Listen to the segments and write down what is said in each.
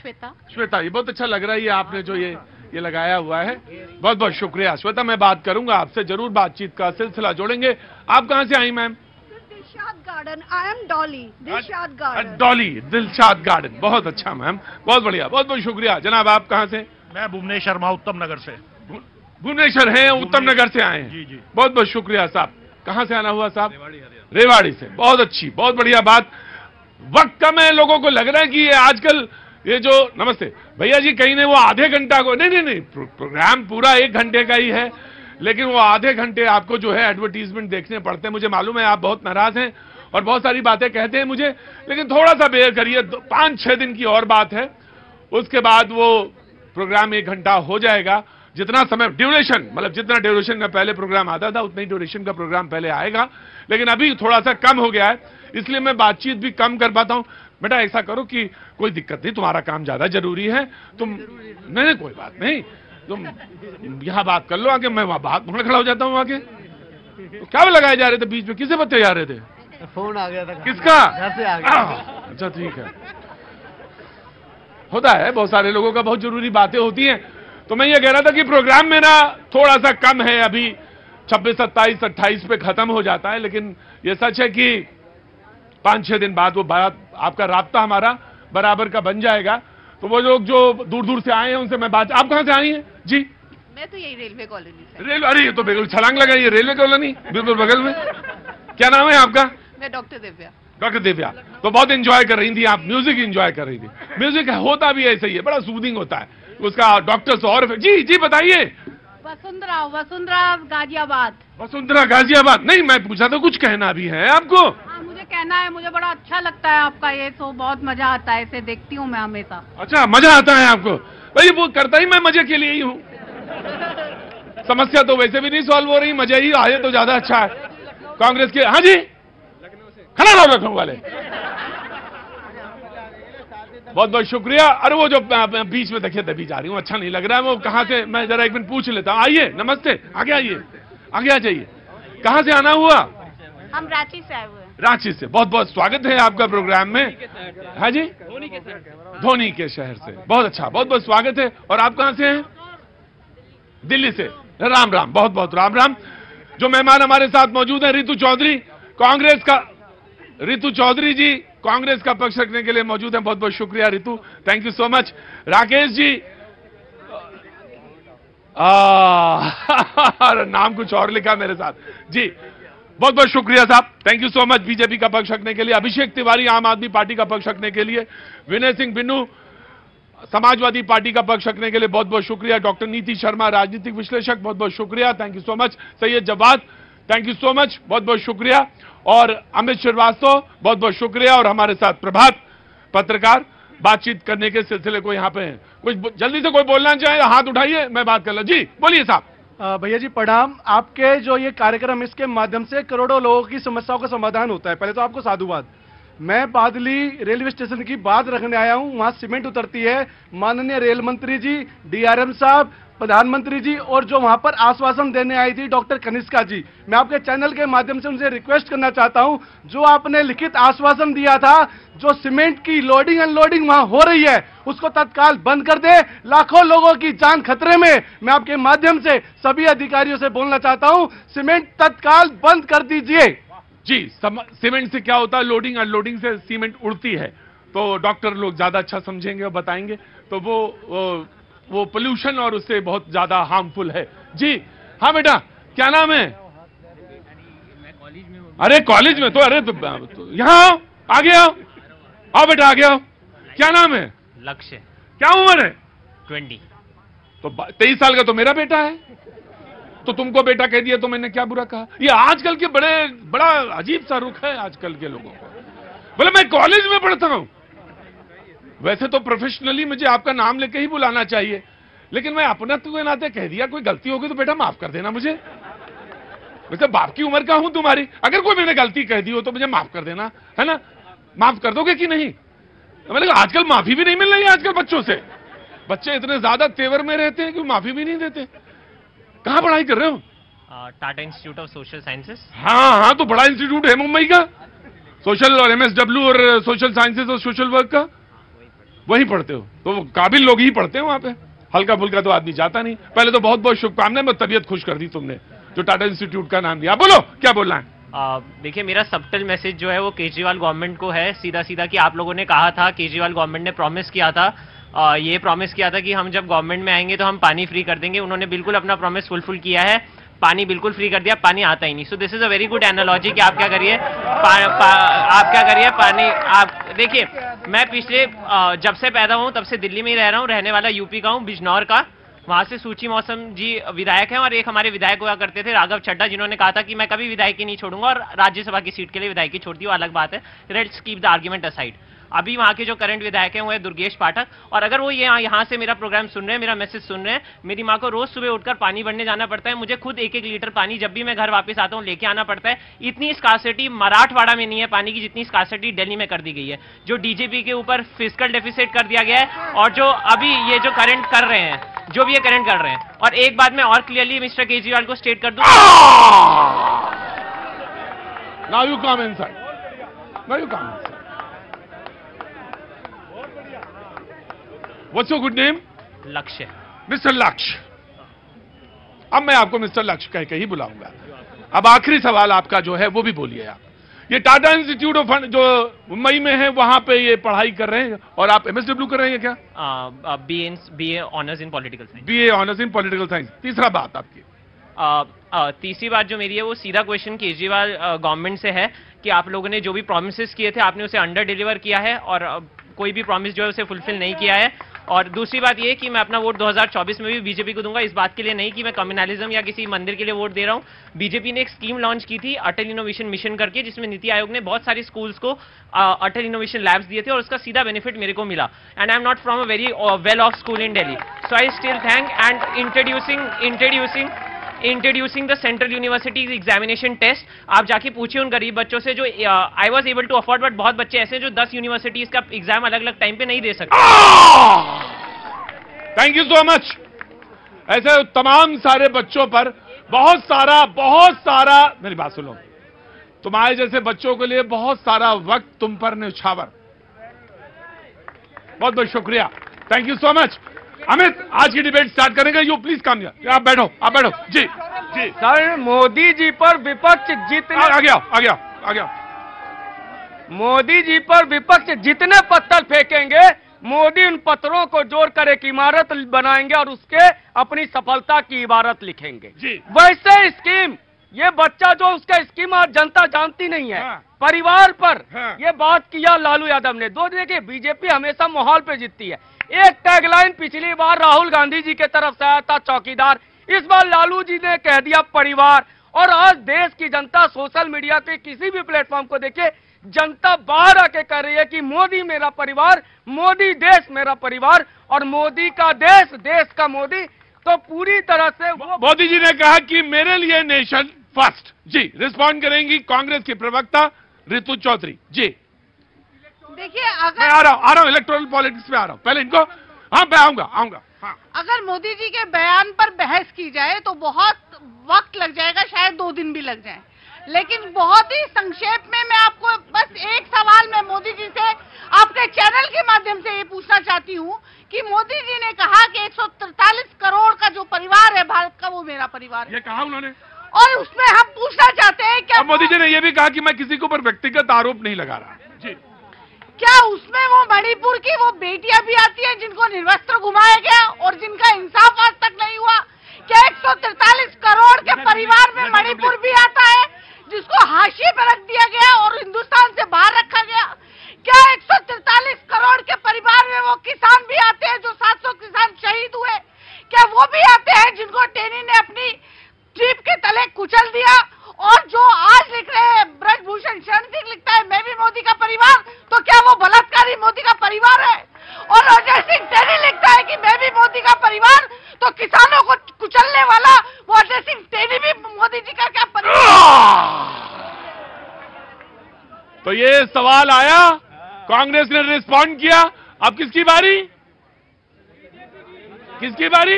श्वेता। श्वेता ये बहुत अच्छा लग रहा है ये आपने जो ये ये लगाया हुआ है। बहुत बहुत शुक्रिया। श्वेता मैं बात करूँगा आपसे ज़रूर बातचीत का सिलसिला जोड़ेंगे। आप कहाँ से आई ma'am? Dilshad Garden. I am Dolly Dilshad Garden. Dolly Dilshad Garden. बहुत अच्छा मैम। बहुत बढ़िया बहुत बहुत शुक्रिया। जनाब आप कहाँ से? मैं भुवनेश शर्मा उत्तम नगर से। भुवनेश्वर हैं उत्तम नगर से आए हैं। जी, जी। बहुत बहुत शुक्रिया साहब। कहाँ से आना हुआ साहब? रेवाड़ी से। बहुत अच्छी बहुत बढ़िया बात। वक्त कम है लोगों को लग रहा है कि ये आजकल ये जो नमस्ते भैया जी कहीं ने वो आधे घंटा को नहीं नहीं नहीं प्रो, प्रोग्राम पूरा एक घंटे का ही है लेकिन वो आधे घंटे आपको जो है एडवर्टीजमेंट देखने पड़ते हैं। मुझे मालूम है आप बहुत नाराज़ हैं और बहुत सारी बातें कहते हैं मुझे लेकिन थोड़ा सा बेयर करिए पाँच छह दिन की और बात है उसके बाद वो प्रोग्राम एक घंटा हो जाएगा। जितना समय ड्यूरेशन मतलब जितना ड्यूरेशन का पहले प्रोग्राम आता था उतना ही ड्यूरेशन का प्रोग्राम पहले आएगा लेकिन अभी थोड़ा सा कम हो गया है इसलिए मैं बातचीत भी कम कर पाता हूँ। बेटा ऐसा करो कि कोई दिक्कत नहीं तुम्हारा काम ज़्यादा ज़रूरी है। तुम नहीं नहीं कोई बात नहीं। तुम यहाँ बात कर लो आगे मैं वहाँ बात वहाँ खड़ा हो जाता हूँ आगे। तो क्या लगाए जा रहे थे बीच में? किसे बच्चे जा रहे थे? फ़ोन आ गया था। किसका? अच्छा ठीक है। होता है बहुत सारे लोगों का बहुत ज़रूरी बातें होती हैं। तो मैं ये कह रहा था कि प्रोग्राम मेरा थोड़ा सा कम है अभी 26 सत्ताईस 28 पे खत्म हो जाता है लेकिन ये सच है कि पाँच छह दिन बाद वो बात आपका रास्ता हमारा बराबर का बन जाएगा। तो वो लोग जो दूर दूर से आए हैं उनसे मैं बात आप कहाँ से आई हैं? जी। मैं तो यही रेलवे कॉलोनी से। रेल अरे ये तो बिल्कुल छलांग लगाई है रेलवे कॉलोनी? बिल्कुल बगल में। क्या नाम है आपका? मैं डॉक्टर दिव्या। डॉक्टर दिव्या। तो बहुत एंजॉय कर रही थी आप म्यूज़िक एंजॉय कर रही थी। म्यूज़िक होता भी ऐसा ही है बड़ा सूदिंग होता है। उसका डॉक्टर्स और जी जी बताइए। वसुंधरा वसुंधरा गाजियाबाद। वसुंधरा गाजियाबाद। नहीं मैं पूछा तो कुछ कहना भी है आपको? मुझे कहना है मुझे बड़ा अच्छा लगता है आपका ये शो बहुत मज़ा आता है इसे देखती हूँ मैं हमेशा। अच्छा मज़ा आता है आपको? भाई वो करता ही मैं मज़े के लिए ही हूँ। समस्या तो वैसे भी नहीं सॉल्व हो रही मज़ा ही आए तो ज़्यादा अच्छा है। कांग्रेस के हाँ जी? खड़ा रहो लखनऊ वाले। बहुत बहुत शुक्रिया। अरे वो जो बीच में देखिए तभी जा रही हूँ। अच्छा नहीं लग रहा है वो कहाँ से मैं जरा एक मिनट पूछ लेता हूँ। आइए नमस्ते। आगे आइए। आगे आ जाइए। कहाँ से आना हुआ? हम रांची से आए हुए हैं। रांची से। बहुत बहुत स्वागत है आपका प्रोग्राम में। हाँ जी? धोनी के शहर से। बहुत अच्छा बहुत बहुत स्वागत है। और आप कहाँ से हैं? दिल्ली से। राम राम। बहुत बहुत राम राम। जो मेहमान हमारे साथ मौजूद हैं रितु चौधरी। कांग्रेस का रितु चौधरी जी कांग्रेस का पक्ष रखने के लिए मौजूद हैं। बहुत बहुत शुक्रिया Ritu. Thank you so much Rakesh ji. आ, नाम कुछ और लिखा मेरे साथ। जी बहुत बहुत शुक्रिया साहब। Thank you so much BJP का पक्ष रखने के लिए, अभिषेक तिवारी आम आदमी पार्टी का पक्ष रखने के लिए, विनय सिंह बिन्नू, समाजवादी पार्टी का पक्ष रखने के लिए बहुत बहुत शुक्रिया, डॉक्टर नीति शर्मा, राजनीतिक विश्लेषक, बहुत बहुत शुक्रिया। Thank you so much Syed Jawad thank you so much बहुत बहुत शुक्रिया। और अमित श्रीवास्तव, बहुत बहुत शुक्रिया। और हमारे साथ प्रभात पत्रकार, बातचीत करने के सिलसिले को यहाँ पे हैं। कुछ जल्दी से कोई बोलना चाहे हाथ उठाइए, मैं बात कर लो। जी, बोलिए साहब। भैया जी प्रणाम आपके जो ये कार्यक्रम, इसके माध्यम से करोड़ों लोगों की समस्याओं का समाधान होता है। पहले तो आपको साधुवाद। मैं बादली रेलवे स्टेशन की बात रखने आया हूँ, वहाँ सीमेंट उतरती है। माननीय रेल मंत्री जी, डीआरएम साहब प्रधानमंत्री जी और जो वहाँ पर आश्वासन देने आई थी डॉक्टर कनिष्का जी मैं आपके चैनल के माध्यम से उनसे रिक्वेस्ट करना चाहता हूँ। जो आपने लिखित आश्वासन दिया था जो सीमेंट की लोडिंग अनलोडिंग वहाँ हो रही है उसको तत्काल बंद कर दे। लाखों लोगों की जान खतरे में। मैं आपके माध्यम से सभी अधिकारियों से बोलना चाहता हूँ सीमेंट तत्काल बंद कर दीजिए। जी सीमेंट से क्या होता है? लोडिंग अनलोडिंग से सीमेंट उड़ती है। तो डॉक्टर लोग ज़्यादा अच्छा समझेंगे और बताएँगे। तो वो वो, वो पोल्यूशन और उससे बहुत ज़्यादा हार्मफुल है। जी हाँ बेटा क्या नाम है? अरे कॉलेज में तो अरे तो, तो यहाँ आओ आगे आओ। आओ बेटा आगे आओ। क्या नाम है? लक्ष्य। क्या उम्र है? ट्वेंटी। तो तेईस साल का तो मेरा बेटा है। तो तुमको बेटा कह दिया तो मैंने क्या बुरा कहा? ये आजकल के बड़े बड़ा अजीब सा रुख है आजकल के लोगों का। बोले मैं कॉलेज में पढ़ता हूँ। वैसे तो प्रोफेशनली मुझे आपका नाम लेके ही बुलाना चाहिए। लेकिन मैं अपना के नाते कह दिया कोई गलती होगी तो बेटा माफ़ कर देना मुझे। वैसे बाप की उम्र का हूँ तुम्हारी? अगर कोई मैंने गलती कह दी हो तो मुझे माफ़ कर देना है ना? माफ़ कर दोगे कि नहीं? मैंने कहा आजकल माफ़ी भी नहीं मिल रही है आजकल बच्चों से। बच्चे इतने ज़्यादा तेवर में रहते हैं कि माफ़ी भी नहीं देते। कहाँ पढ़ाई कर रहे हो? Tata Institute of Social Sciences. हाँ हाँ तो बड़ा इंस्टीट्यूट है मुंबई का। सोशल और एमएसडब्ल्यू और सोशल साइंसेस और सोशल वर्क का। वहीं पढ़ते हो। तो काबिल लोग ही पढ़ते हैं वहाँ पे। हल्का फुल्का तो आदमी जाता नहीं। पहले तो बहुत बहुत शुभकामनाएँ मैं तबीयत खुश कर दी तुमने जो टाटा इंस्टीट्यूट का नाम दिया। बोलो क्या बोलना है? देखिए मेरा सबटल मैसेज जो है वो केजरीवाल गवर्नमेंट को है। सीधा सीधा कि आप लोगों ने कहा था केजरीवाल गवर्नमेंट ने प्रॉमिस किया था। आ, ये प्रॉमिस किया था कि हम जब गवर्नमेंट में आएँगे तो हम पानी फ्री कर देंगे। उन्होंने बिल्कुल अपना प्रॉमिस फुलफिल किया है। पानी बिल्कुल फ्री कर दिया, पानी आता ही नहीं। So this is a very good analogy कि आप क्या करिए आप क्या करिए, पानी, आप, देखिए, मैं पिछले जब से पैदा हूँ, तब से दिल्ली में ही रह रहा हूँ, रहने वाला यूपी का हूँ, बिजनौर का। वहाँ से सूची मौसम जी विधायक हैं और एक हमारे विधायक हुआ करते थे, राघव चड्डा जिन्होंने कहा था कि मैं कभी विधायकी नहीं छोड़ूँगा और राज्यसभा की सीट के लिए विधायकी छोड़ दी वो अलग बात है। Let's keep the argument aside अभी वहाँ के जो करंट विधायक हैं, वो है दुर्गेश पाठक। और अगर वो यहाँ यहाँ से मेरा प्रोग्राम सुन रहे हैं, मेरा मैसेज सुन रहे हैं, मेरी माँ को रोज सुबह उठकर पानी भरने जाना पड़ता है। मुझे खुद एक एक लीटर पानी जब भी मैं घर वापस आता हूँ, लेके आना पड़ता है। इतनी स्कासिटी मराठवाड़ा में नहीं है पानी की, जितनी स्कासिटी दिल्ली में कर दी गई है। जो डीजीपी के ऊपर फ़िज़िकल डेफिसिट कर दिया गया है और जो अभी ये जो करंट कर रहे हैं, जो भी ये करंट कर रहे हैं। और एक बात मैं और क्लियरली मिस्टर केजरीवाल को स्टेट कर दूँ। Now you come inside now you come What's your good name? Lakshya. Mister Lakshya अब मैं आपको मिस्टर लक्ष्य कह के ही बुलाऊँगा। अब आखिरी सवाल आपका जो है वो भी बोलिए आप। ये टाटा इंस्टीट्यूट ऑफ़ जो मुंबई में है वहाँ पे ये पढ़ाई कर रहे हैं और आप एमएसडब्ल्यू कर रहे हैं क्या? B N B A honours in political science B A honours in political science तीसरा बात आपकी। आ, आ, तीसरी बात जो मेरी है वो सीधा क्वेश्चन केजरीवाल गवर्नमेंट से है कि आप लोगों ने जो भी प्रोमिस किए थे आपने उसे अंडर डिलीवर किया है और कोई भी प्रॉमिस जो है उसे फुलफिल नहीं किया है। और दूसरी बात यह कि मैं अपना वोट 2024 में भी बीजेपी को दूँगा। इस बात के लिए नहीं कि मैं कम्युनलिज्म या किसी मंदिर के लिए वोट दे रहा हूँ। बीजेपी ने एक स्कीम लॉन्च की थी अटल इनोवेशन मिशन करके, जिसमें नीति आयोग ने बहुत सारी स्कूल्स को अटल इनोवेशन लैब्स दिए थे और उसका सीधा बेनिफिट मेरे को मिला। And I am not from a very well off school in Delhi so I still thank and introducing introducing introducing the central university examination test आप जाके पूछिए उन गरीब बच्चों से जो I was able to afford but बहुत बच्चे ऐसे जो दस यूनिवर्सिटीज का एग्ज़ाम अलग अलग टाइम पे नहीं दे सकते। थैंक यू सो मच ऐसे तमाम सारे बच्चों पर बहुत सारा बहुत सारा, मेरी बात सुनो। तुम्हारे जैसे बच्चों के लिए बहुत सारा वक्त तुम पर न्यौछावर बहुत बहुत शुक्रिया। Thank you so much Amit आज की डिबेट स्टार्ट करेंगे। यू प्लीज़ काम आप बैठो आप बैठो। जी जी। सर मोदी जी पर विपक्ष जितने आ गया आ गया आ गया। मोदी जी पर विपक्ष जितने पत्थर फेंकेंगे मोदी उन पत्थरों को जोड़कर एक इमारत बनाएँगे और उसके अपनी सफलता की इबारत लिखेंगे। जी। वैसे स्कीम ये बच्चा जो उसका स्कीम आज जनता जानती नहीं है। हाँ। परिवार पर हाँ। ये बात किया लालू यादव ने। दो देखिए बीजेपी हमेशा माहौल पे जीतती है। एक टैगलाइन पिछली बार राहुल गांधी जी के तरफ़ से आया था, चौकीदार। इस बार लालू जी ने कह दिया परिवार। और आज देश की जनता सोशल मीडिया के किसी भी प्लेटफॉर्म को देखिए, जनता बाहर आके कह रही है कि मोदी मेरा परिवार, मोदी देश मेरा परिवार और मोदी का देश देश का मोदी। तो पूरी तरह से मोदी जी ने कहा कि मेरे लिए नेशन फ़र्स्ट। जी रिस्पॉन्ड करेंगी कांग्रेस की प्रवक्ता ऋतु चौधरी। जी। देखिए अगर मैं आ रहा हूँ आ रहा हूँ इलेक्टोरल पॉलिटिक्स पे आ रहा हूँ। पहले इनको हाँ मैं आऊँगा आऊँगा हाँ। अगर मोदी जी के बयान पर बहस की जाए तो बहुत वक्त लग जाएगा शायद दो दिन भी लग जाए। लेकिन बहुत ही संक्षेप में मैं आपको बस एक सवाल मैं मोदी जी से आपके चैनल के माध्यम से ये पूछना चाहती हूँ कि मोदी जी ने कहा कि 143 करोड़ का जो परिवार है भारत का वो मेरा परिवार है। ये कहा उन्होंने। और उसमें हम पूछना चाहते हैं क्या मोदी जी ने ये भी कहा कि मैं किसी के ऊपर व्यक्तिगत आरोप नहीं लगा रहा। जी। क्या उसमें वो मणिपुर की वो बेटियाँ भी आती हैं जिनको निर्वस्त्र घुमाया गया और जिनका इंसाफ आज तक नहीं हुआ क्या एक करोड़ के परिवार में मणिपुर भी आता है जिसको हाशिए पर रख दिया गया और हिंदुस्तान से बाहर रखा गया क्या एक करोड़ के परिवार में वो किसान भी आते हैं जो 700 किसान शहीद हुए क्या वो भी आते हैं जिनको टेनी ने अपनी जीप के तले कुचल दिया और जो आज लिख रहे हैं ब्रजभूषण शरण सिंह लिखता है मैं भी मोदी का परिवार तो क्या वो बलात्कारी मोदी का परिवार है और अजय सिंह टेनी लिखता है कि मैं भी मोदी का परिवार तो किसानों को कुचलने वाला वो अजय सिंह टेनी भी मोदी जी का क्या परिवार तो ये सवाल आया कांग्रेस ने रिस्पॉन्ड किया? अब किसकी बारी? किसकी बारी?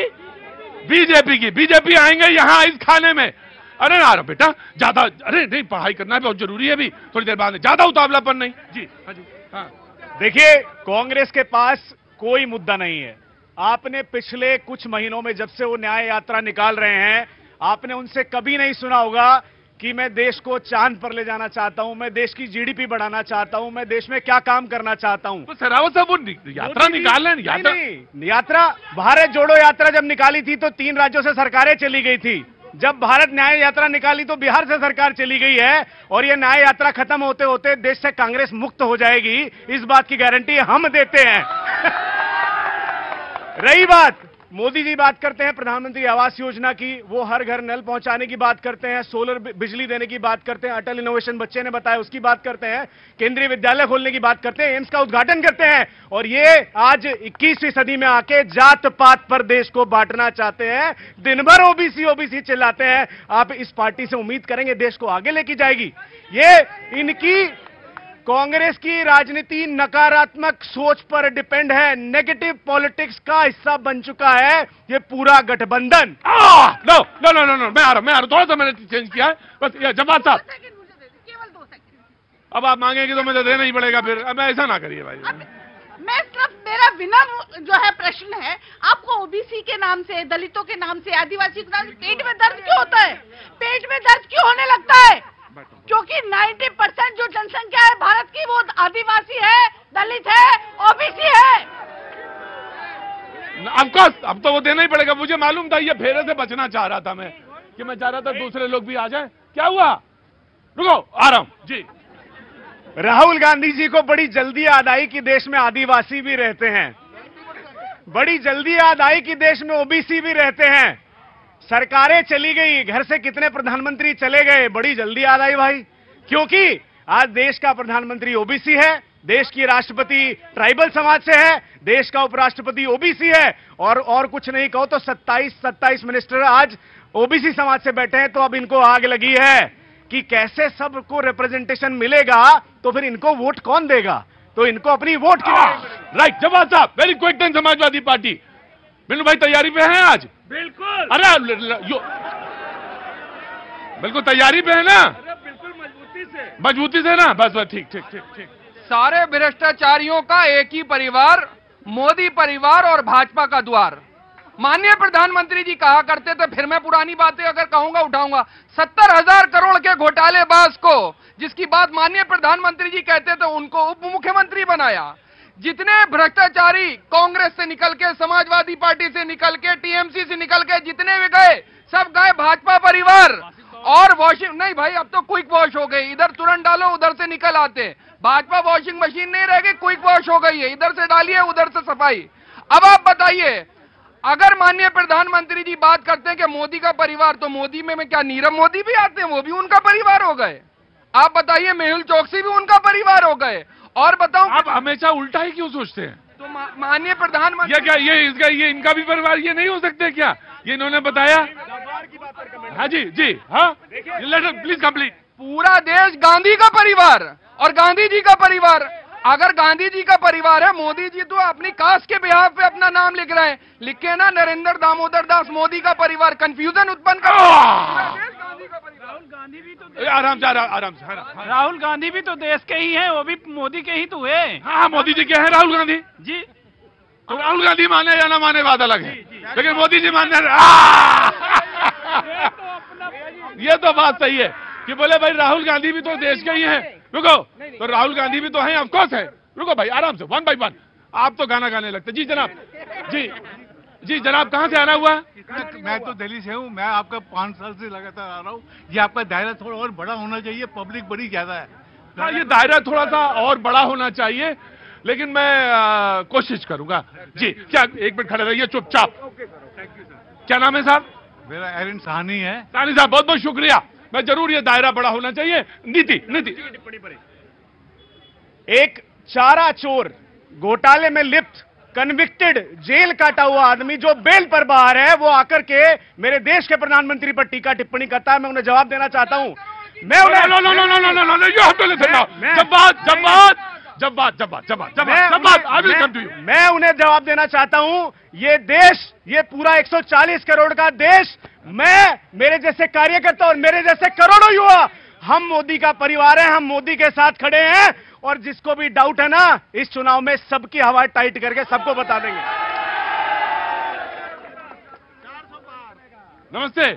बीजेपी की। बीजेपी आएँगे यहाँ इस खाने में। अरे ना रहा बेटा, ज़्यादा अरे नहीं, पढ़ाई करना बहुत ज़रूरी है अभी। थोड़ी देर बाद ज़्यादा उतावलापन नहीं। जी हाँ जी हाँ। देखिए, कांग्रेस के पास कोई मुद्दा नहीं है। आपने पिछले कुछ महीनों में जब से वो न्याय यात्रा निकाल रहे हैं, आपने उनसे कभी नहीं सुना होगा कि मैं देश को चाँद पर ले जाना चाहता हूँ मैं देश की जीडीपी बढ़ाना चाहता हूँ मैं देश में क्या काम करना चाहता हूँ। तो सरावत साहब वो नि- यात्रा निकाल नहीं, यात्रा नहीं, यात्रा भारत जोड़ो यात्रा जब निकाली थी तो तीन राज्यों से सरकारें चली गई थी। जब भारत न्याय यात्रा निकाली तो बिहार से सरकार चली गई है और ये न्याय यात्रा खत्म होते होते देश से कांग्रेस मुक्त हो जाएगी। इस बात की गारंटी हम देते हैं। रही बात मोदी जी बात करते हैं, प्रधानमंत्री आवास योजना की, वो हर घर नल पहुँचाने की बात करते हैं, सोलर बिजली देने की बात करते हैं, अटल इनोवेशन बच्चे ने बताया, उसकी बात करते हैं, केंद्रीय विद्यालय खोलने की बात करते हैं, एम्स का उद्घाटन करते हैं, और ये आज 21वीं सदी में आके जात पात पर देश को बांटना चाहते हैं दिन भर ओबीसी ओबीसी चिल्लाते हैं, आप इस पार्टी से उम्मीद करेंगे देश को आगे लेके जाएगी। ये इनकी कांग्रेस की राजनीति नकारात्मक सोच पर डिपेंड है। नेगेटिव पॉलिटिक्स का हिस्सा बन चुका है ये पूरा गठबंधन! No no no no no मैं आ रहा हूँ मैं आ रहा हूँ। थोड़ा सा मैंने चेंज किया है। बस ये जवाब साहब मुझे दे दीजिए, केवल दो सेकंड अब आप मांगेंगे तो मुझे देना ही पड़ेगा फिर। अब ऐसा ना करिए भाई। मैं सिर्फ़ मेरा विनम्र जो है प्रश्न है आपको ओबीसी के नाम से दलितों के नाम से आदिवासी के नाम से पेट में दर्द क्यों होता है? पेट में दर्द क्यों होने लगता है? क्योंकि 90 परसेंट जो जनसंख्या है भारत की वो आदिवासी है दलित है ओबीसी है। ऑफकोर्स अब तो वो देना ही पड़ेगा। मुझे मालूम था ये फेरे से बचना चाह रहा था मैं कि मैं चाह रहा था दूसरे लोग भी आ जाए। क्या हुआ? रुको आ रहा हूँ। जी। राहुल गांधी जी को बड़ी जल्दी याद आई कि देश में आदिवासी भी रहते हैं। बड़ी जल्दी याद आई कि देश में ओबीसी भी रहते हैं। सरकारें चली गई, घर से कितने प्रधानमंत्री चले गए, बड़ी जल्दी याद आई भाई। क्योंकि आज देश का प्रधानमंत्री ओबीसी है, देश की राष्ट्रपति ट्राइबल समाज से है, देश का उपराष्ट्रपति ओबीसी है, और और कुछ नहीं कहो तो 27 27 मिनिस्टर आज ओबीसी समाज से बैठे हैं तो अब इनको आग लगी है कि कैसे सबको रिप्रेजेंटेशन मिलेगा तो फिर इनको वोट कौन देगा? तो इनको अपनी वोट राइट जवाब साहब very quick Samajwadi Party. Billu भाई तैयारी पे हैं आज? बिल्कुल। अरे ल- ल- यो बिल्कुल तैयारी पे है ना? बिल्कुल मजबूती से। मजबूती से ना? बस बस ठीक ठीक ठीक ठीक। सारे भ्रष्टाचारियों का एक ही परिवार मोदी परिवार और भाजपा का द्वार। माननीय प्रधानमंत्री जी कहा करते थे फिर मैं पुरानी बातें अगर कहूँगा उठाऊँगा। सत्तर हज़ार करोड़ के घोटालेबाज को जिसकी बात माननीय प्रधानमंत्री जी कहते थे उनको उप मुख्यमंत्री बनाया। जितने भ्रष्टाचारी कांग्रेस से निकल के समाजवादी पार्टी से निकल के टीएमसी से निकल के जितने भी गए सब गए भाजपा परिवार। और वॉशिंग नहीं भाई अब तो क्विक वॉश हो गई। इधर तुरंत डालो उधर से निकल आते। भाजपा वॉशिंग मशीन नहीं रह गई क्विक वॉश हो गई है। इधर से डालिए उधर से सफ़ाई। अब आप बताइए अगर माननीय प्रधानमंत्री जी बात करते हैं कि मोदी का परिवार तो मोदी में, में क्या नीरव मोदी भी आते हैं? वो भी उनका परिवार हो गए। आप बताइए मेहुल चौकसी भी उनका परिवार हो गए। और बताओ आप हमेशा उल्टा ही क्यों सोचते हैं? तो माननीय प्रधानमंत्री ये क्या ये इसका ये इनका भी परिवार ये नहीं हो सकते क्या? ये इन्होंने बताया? हाँ जी जी हाँ? लेटर प्लीज़ कंप्लीट पूरा देश गांधी का परिवार और गांधी जी का परिवार। अगर गांधी जी का परिवार है मोदी जी तो अपनी कास्ट के बिहार पे अपना नाम लिख रहे हैं। लिखे ना नरेंद्र दामोदर दास मोदी का परिवार कंफ्यूजन उत्पन्न कर परिवार आराम से आराम से आराम हाँ, राहुल गांधी भी तो देश के ही हैं वो भी मोदी के ही तो हुए। हाँ मोदी जी क्या है राहुल गांधी। जी। तो राहुल गांधी माने या ना माने बात अलग है। लेकिन मोदी जी मानने ये तो बात सही है कि बोले भाई राहुल गांधी भी तो देश के ही हैं। रुको तो राहुल गांधी भी तो हैं ऑफकोर्स है। रुको भाई आराम से वन बाई वन आप तो गाना गाने लगते जी जनाब। जी। जी जनाब कहाँ से आना हुआ? मैं तो दिल्ली से हूँ। मैं आपका पाँच साल से लगातार आ रहा हूँ। ये आपका दायरा थोड़ा और बड़ा होना चाहिए। पब्लिक बड़ी ज़्यादा है। हाँ ये दायरा थोड़ा सा और बड़ा होना चाहिए लेकिन मैं आ, कोशिश करूँगा। जी क्या एक मिनट खड़े रहिए चुपचाप। क्या नाम है साहब? मेरा एरिन सहानी है। सानी साहब बहुत बहुत शुक्रिया। मैं ज़रूर ये दायरा बड़ा होना चाहिए। नीति नीति। एक चारा चोर घोटाले में लिप्त कन्विक्टेड जेल काटा हुआ आदमी जो बेल पर बाहर है वो आकर के मेरे देश के प्रधानमंत्री पर टीका टिप्पणी करता है। मैं उन्हें जवाब देना चाहता हूँ। मैं उन्हें जब बात जब बात जब बात मैं उन्हें जवाब देना चाहता हूँ। ये देश ये पूरा 140 करोड़ का देश मैं मेरे जैसे कार्यकर्ता और मेरे जैसे करोड़ों युवा हम मोदी का परिवार है हम मोदी के साथ खड़े हैं और जिसको भी डाउट है ना इस चुनाव में सबकी हवा टाइट करके सबको बता देंगे। नमस्ते।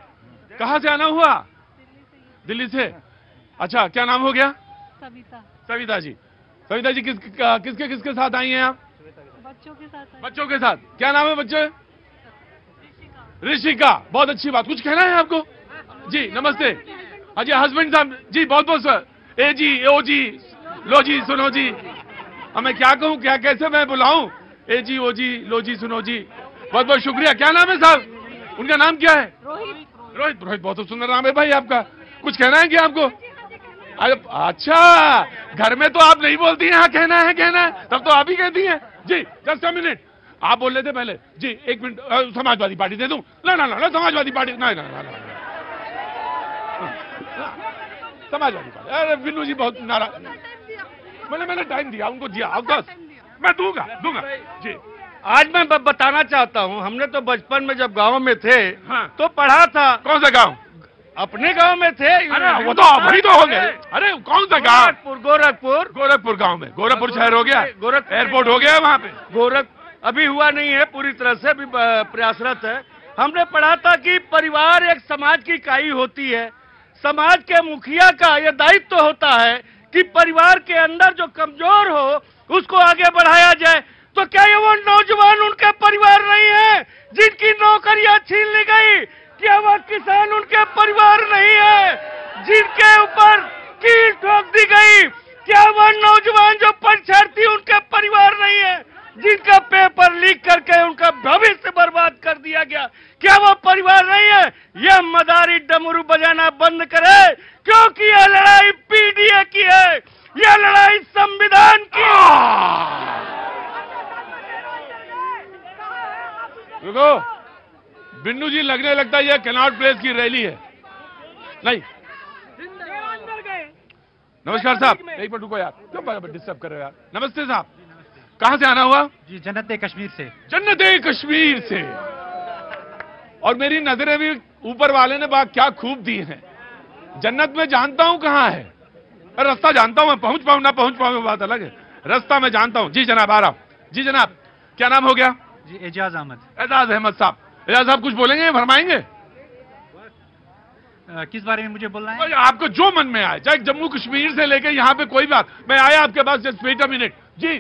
कहाँ से आना हुआ? दिल्ली से। अच्छा क्या नाम हो गया? सविता। सविता जी। सविता जी किस किसके किसके साथ आई हैं आप? बच्चों के साथ बच्चों के साथ। क्या नाम है बच्चे? ऋषिका। बहुत अच्छी बात। कुछ कहना है आपको? जी नमस्ते। जी हस्बैंड साहब जी बहुत बहुत सर ए जी ओ जी लो जी सुनो जी. अब मैं क्या कहूँ क्या कैसे मैं बुलाऊं? ए जी ओ जी लो जी सुनो जी. बहुत बहुत शुक्रिया. क्या नाम है साहब? उनका नाम क्या है? रोहित. रोहित रोहित बहुत सुंदर नाम है भाई आपका. कुछ कहना है क्या आपको? अरे अच्छा घर में तो आप नहीं बोलती हैं. हाँ कहना है कहना है. तब तो आप ही कहती हैं. जी जस्ट अ मिनट आप बोल रहे थे पहले. जी एक मिनट समाजवादी पार्टी दे दूँ? ना ना ना ना, समाजवादी पार्टी ना ना ना ना, ना। समाजवादी पार्टी अरे बिन्नू जी बहुत नाराज़। मैंने मैंने टाइम दिया उनको दिया। अब बस। मैं दूँगा दूँगा। जी। आज मैं बताना चाहता हूँ हमने तो बचपन में जब गाँव में थे हाँ। तो पढ़ा था। कौन सा गाँव? अपने गाँव में थे। अरे वो तो वही तो हो गए। अरे कौन सा गाँव? गोरखपुर गोरखपुर। गोरखपुर गाँव में। गोरखपुर शहर हो गया। गोरखपुर एयरपोर्ट हो गया वहाँ पे। गोरख अभी हुआ नहीं है पूरी तरह से अभी प्रयासरत है। हमने पढ़ा था कि परिवार एक समाज की इकाई होती है। समाज के मुखिया का यह दायित्व तो होता है कि परिवार के अंदर जो कमज़ोर हो, उसको आगे बढ़ाया जाए। तो क्या ये वो नौजवान उनके परिवार नहीं है, जिनकी नौकरियाँ छीन ली गई? क्या वह किसान उनके परिवार नहीं है, जिनके ऊपर कील ठोक दी गई? क्या वह नौजवान जो परीक्षार्थी उनके परिवार नहीं है? जिनका पेपर लीक करके उनका भविष्य बर्बाद कर दिया गया। क्या वो परिवार नहीं है? यह मदारी डमरू बजाना बंद करे क्योंकि यह लड़ाई पीडीए की है। यह लड़ाई संविधान की है। रुको बिन्नू जी लगने लगता है यह कैनाट प्लेस की रैली है। नहीं। नमस्कार साहब एक मिनट रुको यार। क्यों डिस्टर्ब कर रहे हो यार? नमस्ते साहब। कहाँ से आना हुआ? जी जन्नत कश्मीर से। जन्नत कश्मीर से। और मेरी नज़रें भी ऊपर वाले ने बात क्या खूब दी हैं। जन्नत में जानता हूँ कहाँ है। रास्ता जानता हूँ मैं पहुँच पाऊँ ना पहुँच पाऊँ बात अलग है। रास्ता मैं जानता हूँ। जी जनाब आ रहा हूँ। जी जनाब क्या नाम हो गया? जी एजाज अहमद। एजाज अहमद साहब। एजाज साहब कुछ बोलेंगे फरमाएँगे? किस बारे में मुझे बोलना है? आपको जो मन में आए चाहे जम्मू कश्मीर से लेकर यहाँ पे कोई बात। मैं आया आपके पास जस्ट वेट अ मिनट जी।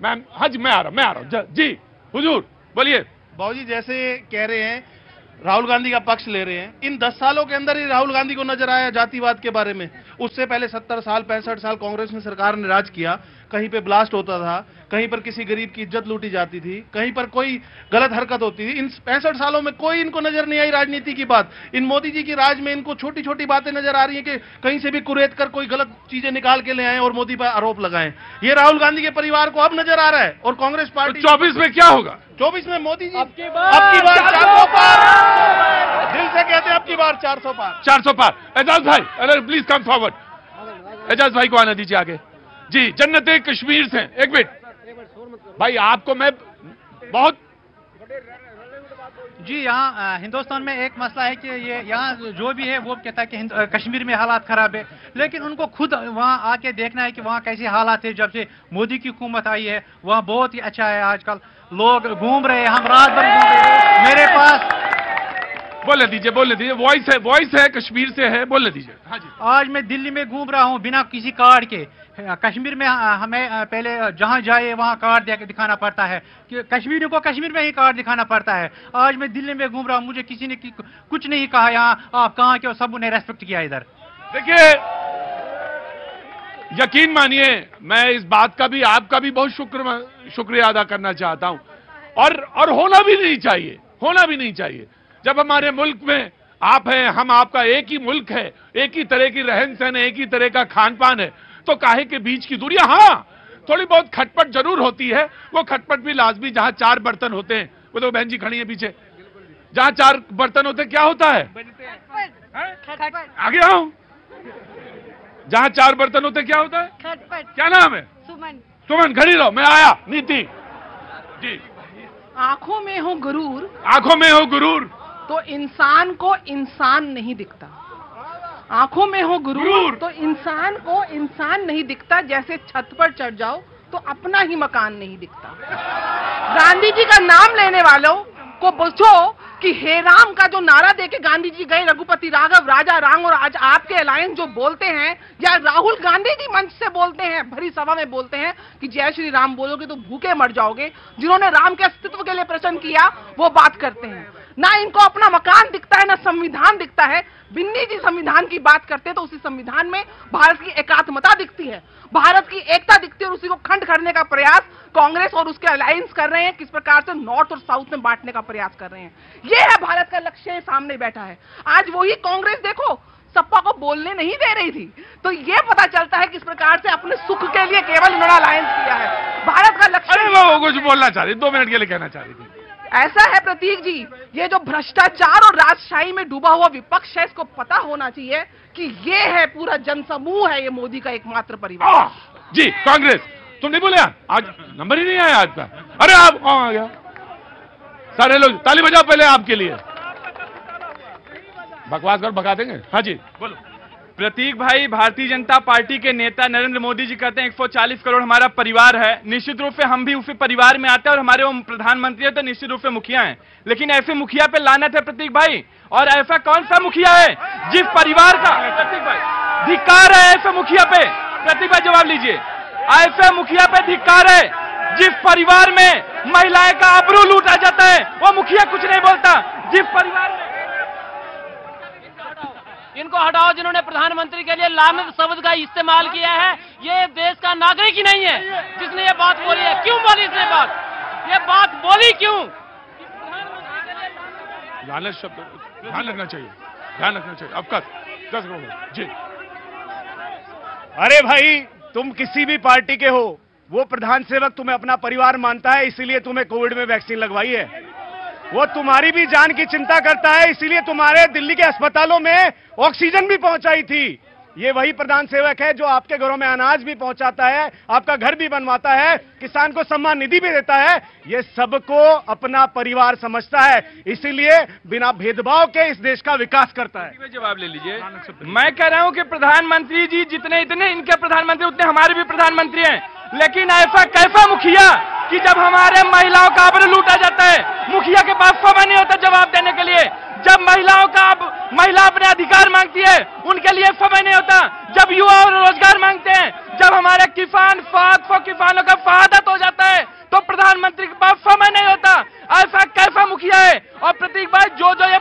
मैम हाँ जी मैं आ रहा मैं आ रहा हूँ। जी हुजूर, बोलिए। भाजी जैसे कह रहे हैं, राहुल गांधी का पक्ष ले रहे हैं। इन दस सालों के अंदर ही राहुल गांधी को नज़र आया जातिवाद के बारे में। उससे पहले सत्तर साल, पैंसठ साल कांग्रेस ने सरकार ने राज किया। कहीं पे ब्लास्ट होता था कहीं पर किसी गरीब की इज़्ज़त लूटी जाती थी कहीं पर कोई गलत हरकत होती थी। इन पैंसठ सालों में कोई इनको नज़र नहीं आई राजनीति की बात। इन मोदी जी की राज में इनको छोटी छोटी बातें नज़र आ रही है कि कहीं से भी कुरेद कर कोई गलत चीज़ें निकाल के ले आए और मोदी पर आरोप लगाए। ये राहुल गांधी के परिवार को अब नज़र आ रहा है और कांग्रेस पार्टी चौबीस में क्या होगा? चौबीस में मोदी जी आपकी आपकी बार बार चार सौ पार। दिल से कहते हैं आपकी बार चार सौ पार। चार सौ पार। एजाज भाई अरे प्लीज़ कम फॉरवर्ड एजाज भाई को आने दीजिए आगे। जी, जन्नत कश्मीर से एक मिनट। भाई, आपको मैं बहुत जी, यहाँ हिंदुस्तान में एक मसला है कि ये यहाँ जो भी है, वो कहता है कि कश्मीर में हालात खराब है। लेकिन उनको खुद वहाँ आके देखना है कि वहाँ कैसे हालात है। जब से मोदी की हुकूमत आई है, वहाँ बहुत ही अच्छा है आजकल। लोग घूम रहे हैं, हम रात भर घूम रहे हैं। मेरे पास बोलने दीजिए बोलने दीजिए। वॉइस है वॉइस है कश्मीर से है बोलने दीजिए। हाँ जी। आज मैं दिल्ली में घूम रहा हूँ बिना किसी कार्ड के। कश्मीर में हमें पहले अ, जहाँ जाए वहाँ कार्ड दिखाना पड़ता है। कश्मीरियों को कश्मीर में ही कार्ड दिखाना पड़ता है। आज मैं दिल्ली में घूम रहा हूँ मुझे किसी ने कुछ नहीं कहा यहाँ। आप कहाँ के हो सब उन्हें रेस्पेक्ट किया इधर। देखिए यकीन मानिए मैं इस बात का भी आपका भी बहुत शुक्र शुक्रिया अदा करना चाहता हूँ। और और होना भी नहीं चाहिए होना भी नहीं चाहिए। जब हमारे मुल्क में आप हैं हम आपका एक ही मुल्क है एक ही तरह की रहन सहन है एक ही तरह का खान पान है तो काहे के बीच की दूरियाँ? हाँ थोड़ी बहुत खटपट ज़रूर होती है। वो खटपट भी लाजमी जहाँ चार बर्तन होते हैं वो तो बहन जी खड़ी है पीछे। जहाँ चार बर्तन होते क्या होता है? आगे आओ। जहाँ चार बर्तन होते क्या होता है? खटपट। क्या नाम है? सुमन। सुमन खड़ी रहो मैं आया नीति। जी। आँखों में हो गुरूर। आँखों में हो गुरूर। तो इंसान को इंसान नहीं दिखता। आँखों में हो गुरूर तो इंसान को इंसान नहीं दिखता। जैसे छत पर चढ़ जाओ तो अपना ही मकान नहीं दिखता। गांधी जी का नाम लेने वालों को पूछो कि हे राम का जो नारा देके गांधी जी गए रघुपति राघव राजा राम और आज आपके अलायंस जो बोलते हैं या राहुल गांधी जी मंच से बोलते हैं भरी सभा में बोलते हैं कि जय श्री राम बोलोगे तो भूखे मर जाओगे। जिन्होंने राम के अस्तित्व के लिए प्रश्न किया वो बात करते हैं। ना इनको अपना मकान दिखता है, ना संविधान दिखता है। बिन्नी जी संविधान की बात करते तो उसी संविधान में भारत की एकात्मता दिखती है। भारत की एकता दिखती है और उसी को खंड करने का प्रयास कांग्रेस और उसके अलायंस कर रहे हैं। किस प्रकार से नॉर्थ और साउथ में बांटने का प्रयास कर रहे हैं। ये है भारत का लक्ष्य सामने बैठा है। आज वही कांग्रेस देखो, सपा को बोलने नहीं दे रही थी। तो ये पता चलता है किस प्रकार से अपने सुख के लिए केवल इन्होंने अलायंस किया है। भारत का लक्ष्य वो कुछ बोलना चाह रही, दो मिनट के लिए कहना चाह रही थी। ऐसा है प्रतीक जी ये जो भ्रष्टाचार और राजशाही में डूबा हुआ विपक्ष है इसको पता होना चाहिए कि ये है पूरा जनसमूह है ये मोदी का एकमात्र परिवार। जी कांग्रेस। तुम नहीं बोले आज नंबर ही नहीं आया आज का अरे आप कौन आ गया सारे लोग ताली बजाओ पहले आपके लिए। बकवास कर भगा देंगे? हाँ जी। बोलो। प्रतीक भाई, भारतीय जनता पार्टी के नेता नरेंद्र मोदी जी कहते हैं 140 करोड़ हमारा परिवार है। निश्चित रूप से हम भी उसी परिवार में आते हैं और हमारे वो प्रधानमंत्री है तो निश्चित रूप से मुखिया हैं। लेकिन ऐसे मुखिया पे लानत है प्रतीक भाई, और ऐसा कौन सा मुखिया है जिस परिवार का प्रतीक भाई? धिकार है ऐसे मुखिया पे। प्रतीक भाई, जवाब लीजिए। ऐसे मुखिया पे धिक्कार है जिस परिवार में महिलाएँ का अबरू लूटा जाता है, वो मुखिया कुछ नहीं बोलता। जिस परिवार में इनको हटाओ जिन्होंने प्रधानमंत्री के लिए लानत शब्द का इस्तेमाल किया है ये देश का नागरिक ही नहीं है। जिसने ये बात बोली है? क्यों बोली इसने बात? ये बात बोली क्यों? लालच शब्द ध्यान रखना चाहिए ध्यान रखना चाहिए। अब कस दस करोड़ जी। अरे भाई तुम किसी भी पार्टी के हो वो प्रधान सेवक तुम्हें अपना परिवार मानता है इसीलिए तुम्हें कोविड में वैक्सीन लगवाई है। वो तुम्हारी भी जान की चिंता करता है, इसीलिए तुम्हारे दिल्ली के अस्पतालों में ऑक्सीजन भी पहुंचाई थी। ये वही प्रधान सेवक है जो आपके घरों में अनाज भी पहुंचाता है, आपका घर भी बनवाता है, किसान को सम्मान निधि भी देता है। ये सबको अपना परिवार समझता है, इसीलिए बिना भेदभाव के इस देश का विकास करता है। जवाब ले लीजिए। मैं कह रहा हूँ कि प्रधानमंत्री जी जितने इतने इनके प्रधानमंत्री, उतने हमारे भी प्रधानमंत्री हैं। लेकिन ऐसा कैसा मुखिया कि जब हमारे महिलाओं का आबरू लूटा जाता है, मुखिया के पास समय नहीं होता जवाब देने के लिए। जब महिलाओं का महिला अपने अधिकार मांगती है, उनके लिए समय नहीं होता। जब युवा और रोज़गार मांगते हैं, जब हमारे किसान फाद फो किसानों का फहादत हो जाता है तो प्रधानमंत्री के पास समय नहीं होता। ऐसा कैसा मुखिया है? और प्रतीक भाई, जो जो ये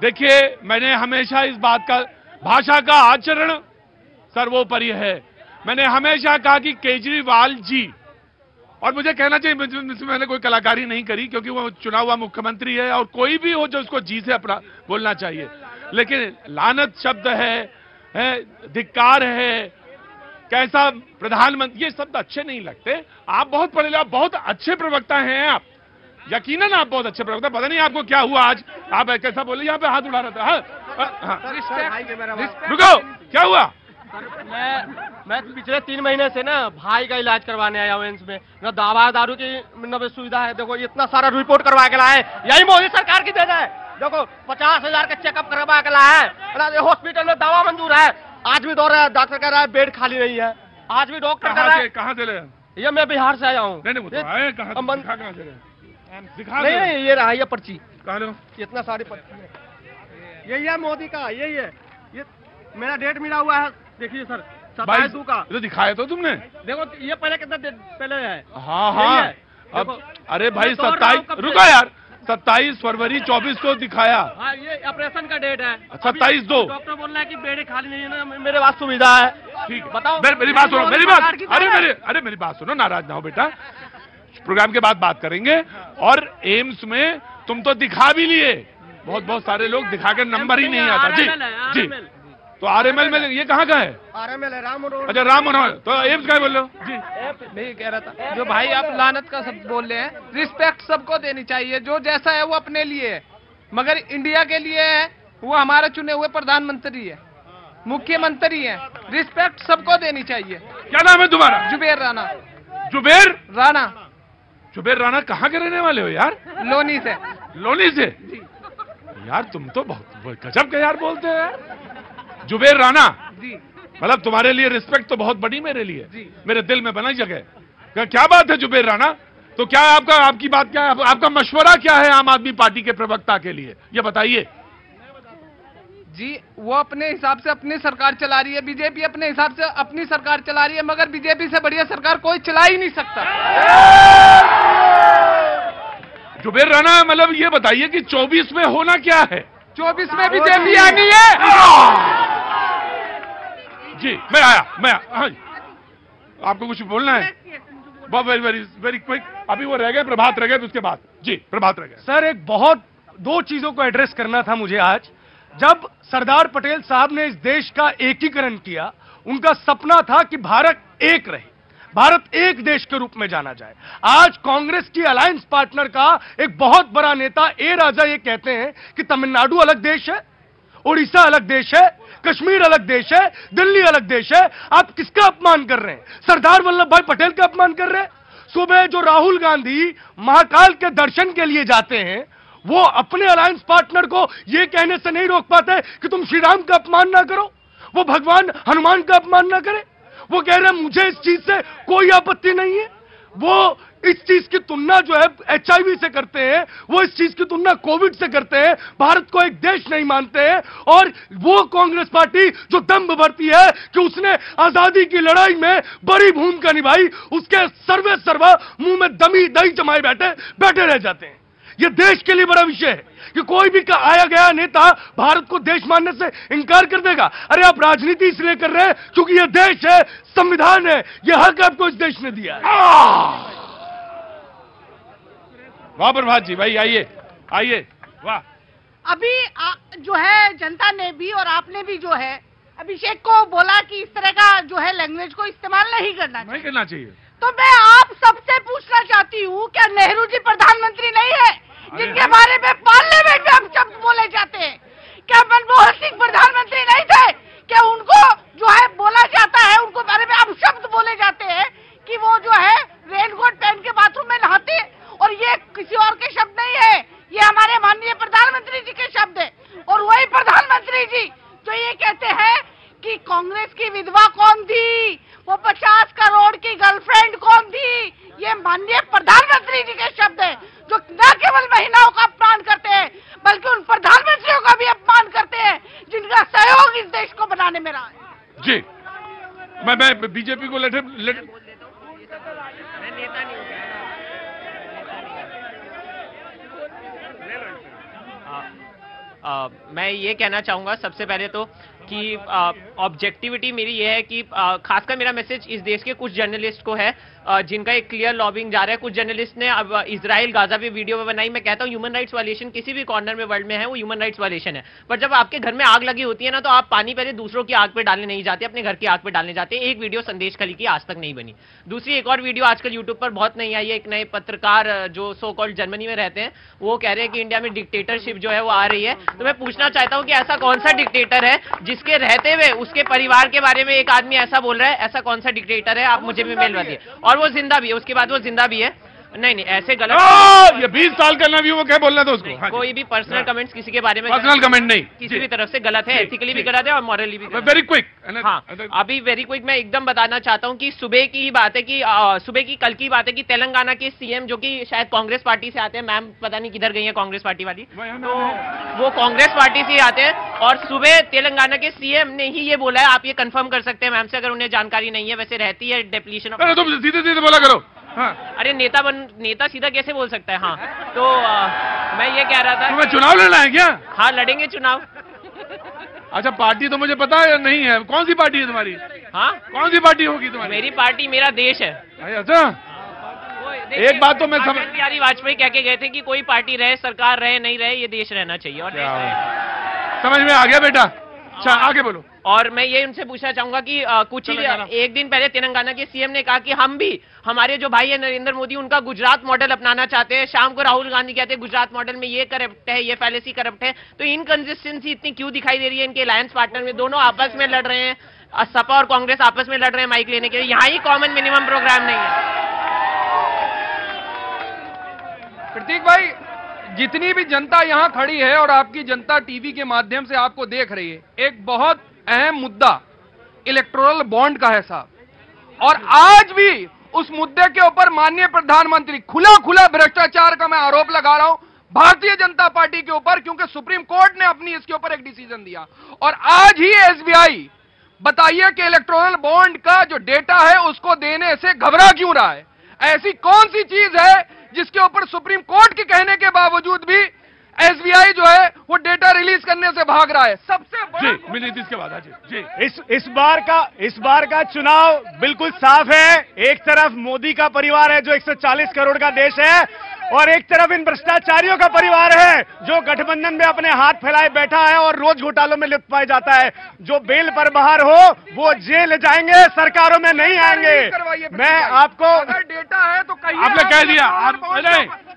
देखिए, मैंने हमेशा इस बात का, भाषा का आचरण सर्वोपरि है। मैंने हमेशा कहा कि केजरीवाल जी और मुझे कहना चाहिए मैंने कोई कलाकारी नहीं करी क्योंकि वो चुनाव हुआ मुख्यमंत्री है और कोई भी हो जो उसको जी से अपना बोलना चाहिए। लेकिन लानत शब्द है, है धिक्कार है कैसा प्रधानमंत्री ये शब्द अच्छे नहीं लगते। आप बहुत पढ़े लिखे, आप बहुत अच्छे प्रवक्ता हैं आप। यकीनन आप बहुत अच्छे प्रवक्ता पता नहीं आपको क्या हुआ आज। आप कैसा बोले यहाँ पे हाथ उठा रहा था। हाँ, हाँ, हाँ। रुको क्या हुआ? मैं मैं पिछले तीन महीने से ना भाई का इलाज करवाने आया हूँ एम्स में। न दवा दारू की न सुविधा है। देखो इतना सारा रिपोर्ट करवा के लाए। यही मोदी सरकार की देना है। देखो पचास हज़ार का चेकअप करवा के लाया है। हॉस्पिटल में दवा मंजूर है। आज भी दौड़ रहा है डॉक्टर कह रहा है बेड खाली नहीं है। आज भी डॉक्टर कह रहा है कहाँ से ले? ये मैं बिहार से आया हूँ। नहीं नहीं तो ये रहा ये पर्ची। कहाँ इतना सारी पर्ची यही है मोदी का यही है। ये मेरा डेट मिला हुआ है देखिए सर सत्ताईस बाईस दो का। तो दिखाया तो तुमने? देखो ये पहले कितना पहले है। हाँ हाँ। अब अरे भाई हूँ सत्ताईस। रुको यार सत्ताईस फरवरी चौबीस को दिखाया। हाँ ये ऑपरेशन का डेट है। सत्ताईस दो। डॉक्टर बोल रहा है कि बेड खाली नहीं है मेरे पास सुविधा है। ठीक बताओ। मेरी मेरी बात सुनो मेरी बात अरे मेरे अरे मेरी बात सुनो नाराज़ ना हो बेटा। प्रोग्राम के बाद बात करेंगे। और एम्स में तुम तो दिखा भी लिए। बहुत बहुत सारे लोग दिखा के नंबर ही नहीं आता। जी जी। तो आरएमएल में ये कहाँ का है? आरएमएल है राम मनोहर अच्छा राम मनोहर तो एम्स का बोल। रहे हो जी नहीं कह रहा था जो भाई आप लानत का शब्द बोल रहे हैं रिस्पेक्ट सबको देनी चाहिए जो जैसा है वो अपने लिए है। मगर इंडिया के लिए है वो हमारे चुने हुए प्रधानमंत्री है मुख्यमंत्री है। रिस्पेक्ट सबको देनी चाहिए। क्या नाम है तुम्हारा? जुबेर राणा। जुबेर? राणा। जुबेर राणा कहाँ के रहने वाले हो यार? लोनी से। लोनी से? यार तुम तो बहुत गजब के यार बोलते हो। यार जुबेर राणा। जी। मतलब तुम्हारे लिए रिस्पेक्ट तो बहुत बड़ी मेरे लिए। मेरे दिल में बना जगह क्या- क्या बात है जुबेर राणा? तो क्या आपका आपकी बात क्या है? आपका मशवरा क्या है आम आदमी पार्टी के प्रवक्ता के लिए? ये बताइए। जी वो अपने हिसाब से अपनी सरकार चला रही है बीजेपी अपने हिसाब से अपनी सरकार चला रही है मगर बीजेपी से बढ़िया सरकार कोई चला ही नहीं सकता। जुबेर राणा मतलब ये बताइए कि 24 में होना क्या है? 24 में बीजेपी आनी है। जी मैं आया मैं आया, हाँ। आपको कुछ बोलना है? बहुत वेरी वेरी वेरी क्विक अभी वो रह गए प्रभात रह गए तो उसके बाद। जी प्रभात रह गए। सर एक बहुत दो चीज़ों को एड्रेस करना था मुझे आज। जब सरदार पटेल साहब ने इस देश का एकीकरण किया उनका सपना था कि भारत एक रहे भारत एक देश के रूप में जाना जाए। आज कांग्रेस की अलायंस पार्टनर का एक बहुत बड़ा नेता ए राजा ये कहते हैं कि तमिलनाडु अलग देश है उड़ीसा अलग देश है कश्मीर अलग देश है, दिल्ली अलग देश है। आप किसका अपमान कर रहे हैं? सरदार वल्लभ भाई पटेल का अपमान कर रहे हैं? सुबह जो राहुल गांधी महाकाल के दर्शन के लिए जाते हैं, वो अपने अलायंस पार्टनर को ये कहने से नहीं रोक पाते कि तुम श्री राम का अपमान ना करो, वो भगवान हनुमान का अपमान ना करे। वो कह रहे हैं, मुझे इस चीज़ से कोई आपत्ति नहीं है। वो इस चीज़ की तुलना जो है एचआईवी से करते हैं, वो इस चीज़ की तुलना कोविड से करते हैं, भारत को एक देश नहीं मानते हैं, और वो कांग्रेस पार्टी जो दम्भ भरती है कि उसने आज़ादी की लड़ाई में बड़ी भूमिका निभाई, उसके सर्वे सर्वा मुँह में दमी दही जमाए बैठे बैठे रह जाते हैं। ये देश के लिए बड़ा विषय है कि कोई भी का आया गया नेता भारत को देश मानने से इंकार कर देगा। अरे आप राजनीति इसलिए कर रहे हैं क्योंकि यह देश है, संविधान है यह हक आपको इस देश ने दिया है। वाह प्रभात जी भाई आइए आइए वाह। अभी आ, जो है जनता ने भी और आपने भी जो है अभिषेक को बोला कि इस तरह का जो है लैंग्वेज को इस्तेमाल नहीं करना नहीं करना चाहिए। तो मैं आप सबसे पूछना चाहती हूँ क्या नेहरू जी प्रधानमंत्री नहीं है? जिनके बारे में पार्लियामेंट में हम शब्द बोले जाते हैं। क्या मनमोहन सिंह प्रधानमंत्री नहीं थे क्या उनको जो है बोला जाता है उनको बारे में अब शब्द बोले जाते हैं कि वो जो है रेनकोट पहन के बाथरूम में नहाते हैं और ये किसी और के शब्द नहीं है ये हमारे माननीय प्रधानमंत्री जी के शब्द है और वही प्रधानमंत्री जी जो ये कहते हैं कि कांग्रेस की विधवा कौन थी वो पचास करोड़ की गर्लफ्रेंड कौन थी ये माननीय प्रधानमंत्री जी के शब्द है जो न केवल महिलाओं का अपमान करते हैं बल्कि उन प्रधानमंत्रियों का भी अपमान करते हैं जिनका सहयोग इस देश को बनाने में रहा है जी मैं मैं बीजेपी को लेटर लेटर आ, मैं ये कहना चाहूँगा सबसे पहले तो कि ऑब्जेक्टिविटी मेरी ये है कि खासकर मेरा मैसेज इस देश के कुछ जर्नलिस्ट को है। जिनका एक क्लियर लॉबिंग जा रहा है। कुछ जर्नलिस्ट ने अब इसराइल गाजा भी वीडियो में बनाई। मैं कहता हूँ ह्यूमन राइट्स वायलेशन किसी भी कॉर्नर में वर्ल्ड में है, वो ह्यूमन राइट्स वायलेशन है। पर जब आपके घर में आग लगी होती है ना तो आप पानी पहले दूसरों की आग पर डालने नहीं जाते, अपने घर की आग पर डालने जाते। एक वीडियो संदेश खली की आज तक नहीं बनी। दूसरी एक और वीडियो आजकल यूट्यूब पर बहुत नहीं आई है। एक नए पत्रकार जो सो कॉल्ड जर्मनी में रहते हैं, वो कह रहे हैं कि इंडिया में डिक्टेटरशिप जो है, वो आ रही है। तो मैं पूछना चाहता हूँ कि ऐसा कौन सा डिक्टेटर है, जिसके रहते हुए, उसके परिवार के बारे में एक आदमी ऐसा बोल रहा है, ऐसा कौन सा डिक्टेटर है? आप मुझे भी मेल दिए। और वो ज़िंदा भी है उसके बाद वो ज़िंदा भी है। नहीं नहीं ऐसे गलत आ, ये 20 साल का नवी वो क्या बोलना था उसको? हाँ कोई भी पर्सनल कमेंट्स किसी के बारे में पर्सनल कमेंट नहीं। किसी भी तरफ़ से गलत है एथिकली भी गलत है और मॉरली भी वेरी क्विक हाँ। अभी वेरी क्विक मैं एकदम बताना चाहता हूँ कि सुबह की ही बात है कि सुबह की कल की बात है कि तेलंगाना के सीएम जो कि शायद कांग्रेस पार्टी से आते हैं मैम पता नहीं किधर गई है कांग्रेस पार्टी वाली तो वो कांग्रेस पार्टी से ही आते हैं और सुबह तेलंगाना के सीएम ने ही ये बोला है आप ये कंफर्म कर सकते हैं मैम से अगर उन्हें जानकारी नहीं है वैसे रहती है डेप्लीशन तुम सीधे सीधे बोला करो। हाँ। अरे नेता बन नेता सीधा कैसे बोल सकता है? हाँ। तो आ, मैं ये कह रहा था तुम्हें चुनाव लड़ना है क्या? हाँ लड़ेंगे चुनाव। अच्छा पार्टी तो मुझे पता है या नहीं है? कौन सी पार्टी है तुम्हारी? हाँ। कौन सी पार्टी होगी तुम्हारी? मेरी पार्टी मेरा देश है। अच्छा। एक बात तो मैं समझ बिहारी वाजपेयी कह के गए थे कि कोई पार्टी रहे सरकार रहे नहीं रहे ये देश रहना चाहिए और समझ में आ गया बेटा? अच्छा आगे बोलो। और मैं ये उनसे पूछना चाहूँगा कि आ, कुछ ही एक दिन पहले तेलंगाना के सीएम ने कहा कि हम भी हमारे जो भाई है नरेंद्र मोदी उनका गुजरात मॉडल अपनाना चाहते हैं। शाम को राहुल गांधी कहते हैं गुजरात मॉडल में ये करप्ट है ये फैलेसी करप्ट है। तो इनकन्सिस्टेंसी इतनी क्यों दिखाई दे रही है इनके अलायंस पार्टनर में? दोनों आपस में लड़ रहे हैं। सपा और कांग्रेस आपस में लड़ रहे हैं माइक लेने के लिए। यहाँ ही कॉमन मिनिमम प्रोग्राम नहीं है। प्रतीक भाई जितनी भी जनता यहाँ खड़ी है और आपकी जनता टीवी के माध्यम से आपको देख रही है, एक बहुत अहम मुद्दा इलेक्टोरल बॉन्ड का है साहब। और आज भी उस मुद्दे के ऊपर माननीय प्रधानमंत्री खुला खुला भ्रष्टाचार का मैं आरोप लगा रहा हूँ, भारतीय जनता पार्टी के ऊपर, क्योंकि सुप्रीम कोर्ट ने अपनी इसके ऊपर एक डिसीज़न दिया। और आज ही एसबीआई, बताइए कि इलेक्ट्रोनल बॉन्ड का जो डेटा है, उसको देने से घबरा क्यों रहा है? ऐसी कौन सी चीज़ है जिसके ऊपर सुप्रीम कोर्ट के कहने के बावजूद भी एसबीआई जो है वो डेटा रिलीज़ करने से भाग रहा है। सबसे जी मैं नीतीश के बाद जी जी। इस इस बार का इस बार का चुनाव बिल्कुल साफ़ है। एक तरफ़ मोदी का परिवार है जो 140 करोड़ का देश है और एक तरफ़ इन भ्रष्टाचारियों का परिवार है जो गठबंधन में अपने हाथ फैलाए बैठा है और रोज घोटालों में लिप्त पाया जाता है। जो बेल पर बाहर हो वो जेल जाएँगे सरकारों में नहीं आएँगे। मैं आपको डेटा है तो कहिए आपने कह दिया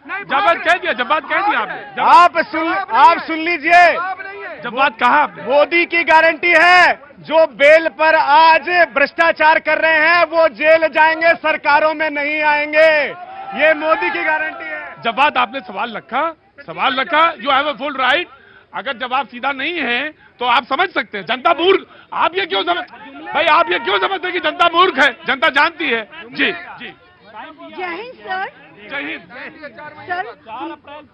जब बात कह दिया जब बात कह दिया आपने। आप सुन आप सुन लीजिए। जब बात कहा मोदी की गारंटी है जो बेल पर आज भ्रष्टाचार कर रहे हैं वो जेल जाएँगे सरकारों में नहीं आएँगे। ये मोदी की गारंटी है। जब बात आपने सवाल रखा सवाल रखा you have a full right अगर जवाब सीधा नहीं है तो आप समझ सकते हैं। जनता मूर्ख। आप ये क्यों समझ भाई आप ये क्यों समझते हैं कि जनता मूर्ख है? जनता जानती है। जी जी। जय हिंद सर जय हिंद। सर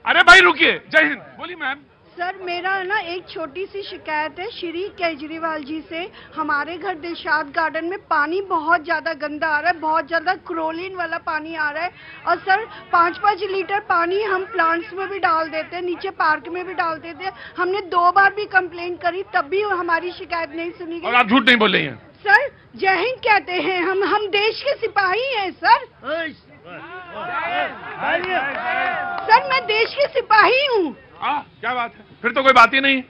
अरे भाई रुकिए। जय हिंद। बोली मैम। सर मेरा ना एक छोटी सी शिकायत है। श्री केजरीवाल जी से हमारे घर दिलशाद गार्डन में पानी बहुत ज़्यादा गंदा आ रहा है बहुत ज़्यादा क्रोलिन वाला पानी आ रहा है। और सर पाँच पाँच लीटर पानी हम प्लांट्स में भी डाल देते हैं नीचे पार्क में भी डाल देते हैं। हमने दो बार भी कंप्लेंट करी तब भी हमारी शिकायत नहीं सुनी और गई आप झूठ नहीं बोल रही हैं। सर जय हिंद कहते हैं हम हम देश के सिपाही हैं सर। सर मैं देश की सिपाही हूँ। हाँ क्या बात है? फिर तो कोई बात ही नहीं।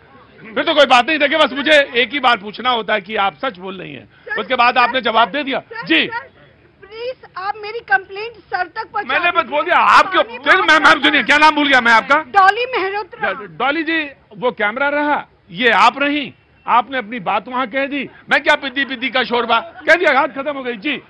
फिर तो कोई बात नहीं देखिए बस मुझे एक ही बार पूछना होता है कि आप सच बोल रही हैं। उसके बाद आपने जवाब दे दिया। जी। प्लीज़ आप मेरी कंप्लेंट सर तक पहुँचा मैंने बस बोल दिया। आप क्यों? फिर मैम मैम सुनिए क्या नाम भूल गया मैं आपका? डॉली मेहरोत्रा। डॉली जी वो कैमरा रहा ये आप रही। आपने अपनी बात वहाँ कह दी। मैं क्या पिद्दी पिद्दी का शोरबा? कह दिया बात खत्म हो गई। जी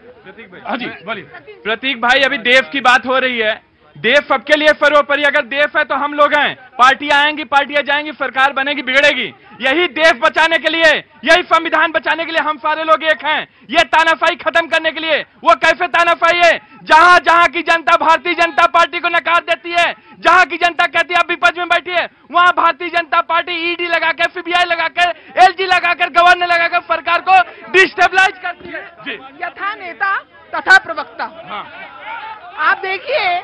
हाँ जी बोलिए। प्रतीक भाई अभी देव की बात हो रही है। देव सबके लिए सर्वोपरि। अगर देव है तो हम लोग हैं। पार्टियाँ आएँगी पार्टियाँ जाएँगी सरकार बनेगी बिगड़ेगी। यही देश बचाने के लिए यही संविधान बचाने के लिए हम सारे लोग एक हैं। ये तानाशाही खत्म करने के लिए। वो कैसे तानाशाही है? जहाँ जहाँ की जनता भारतीय जनता पार्टी को नकार देती है जहाँ की जनता कहती है आप विपक्ष में बैठिए वहाँ भारतीय जनता पार्टी ईडी लगा के सीबीआई लगा कर एलजी लगाकर गवर्नर लगाकर सरकार को डिस्टेबलाइज करती है। यथा नेता तथा प्रवक्ता। हाँ। आप देखिए